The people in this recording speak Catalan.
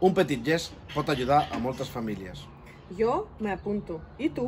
Un petit gest pot ajudar a moltes famílies. Jo m'apunto. I tu?